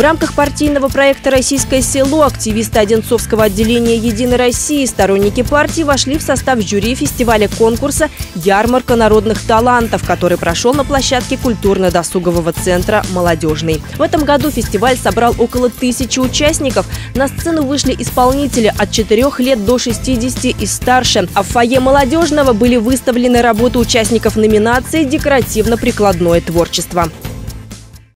В рамках партийного проекта «Российское село» активисты Одинцовского отделения «Единой России» и сторонники партии вошли в состав жюри фестиваля конкурса «Ярмарка народных талантов», который прошел на площадке культурно-досугового центра «Молодежный». В этом году фестиваль собрал около тысячи участников. На сцену вышли исполнители от 4 лет до 60 и старше. А в фойе «Молодежного» были выставлены работы участников номинации «Декоративно-прикладное творчество».